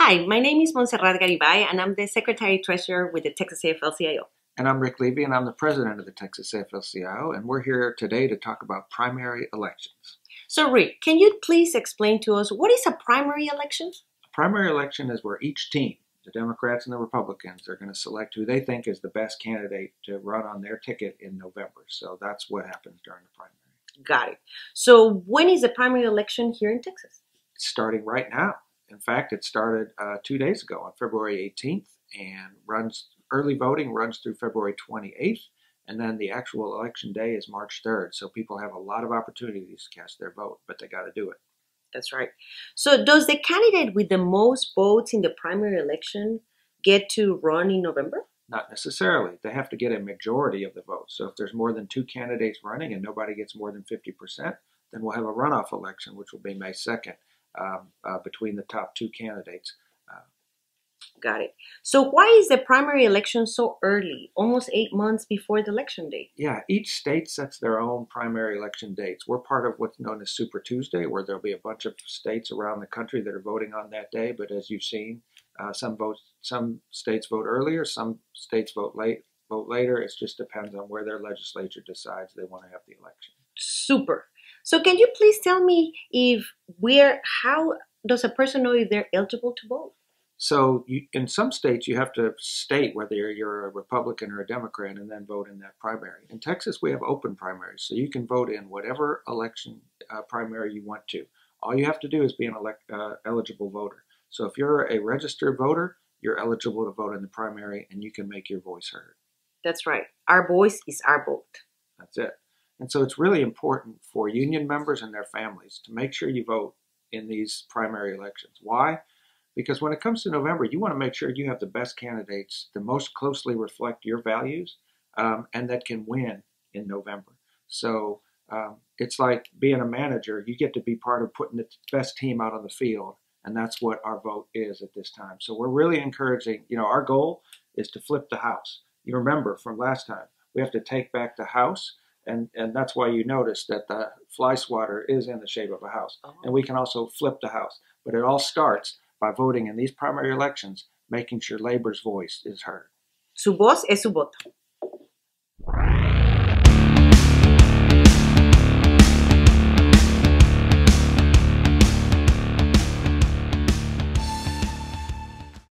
Hi, my name is Montserrat Garibay, and I'm the Secretary Treasurer with the Texas AFL-CIO. And I'm Rick Levy, and I'm the President of the Texas AFL-CIO, and we're here today to talk about primary elections. So, Rick, can you please explain to us what is a primary election? A primary election is where each team, the Democrats and the Republicans, are going to select who they think is the best candidate to run on their ticket in November. So that's what happens during the primary. Got it. So, when is the primary election here in Texas? It's starting right now. In fact, it started uh, two days ago on February 18th and runs early voting runs through February 28th, and then the actual election day is March 3rd. So people have a lot of opportunities to cast their vote, but they got to do it. That's right. So, does the candidate with the most votes in the primary election get to run in November? Not necessarily. They have to get a majority of the votes. So, if there's more than two candidates running and nobody gets more than 50%, then we'll have a runoff election, which will be May 2nd um, uh, between the top two candidates. Uh, Got it. So why is the primary election so early, almost eight months before the election date? Yeah, each state sets their own primary election dates. We're part of what's known as Super Tuesday, where there'll be a bunch of states around the country that are voting on that day. But as you've seen, uh, some votes, some states vote earlier, some states vote late, vote later. It just depends on where their legislature decides they want to have the election. Super. So can you please tell me if where how does a person know if they're eligible to vote? So you, in some states, you have to state whether you're a Republican or a Democrat and then vote in that primary. In Texas, we have open primaries, so you can vote in whatever election uh, primary you want to. All you have to do is be an elect, uh, eligible voter. So if you're a registered voter, you're eligible to vote in the primary and you can make your voice heard. That's right. Our voice is our vote. That's it. And so it's really important for union members and their families to make sure you vote in these primary elections. Why? Because when it comes to November, you want to make sure you have the best candidates that most closely reflect your values um, and that can win in November. So um, it's like being a manager, you get to be part of putting the best team out on the field. And that's what our vote is at this time. So we're really encouraging, you know, our goal is to flip the house. You remember from last time, we have to take back the house. And, and that's why you notice that the fly swatter is in the shape of a house. Oh. And we can also flip the house. But it all starts by voting in these primary elections, making sure labor's voice is heard. Su voz es su voto.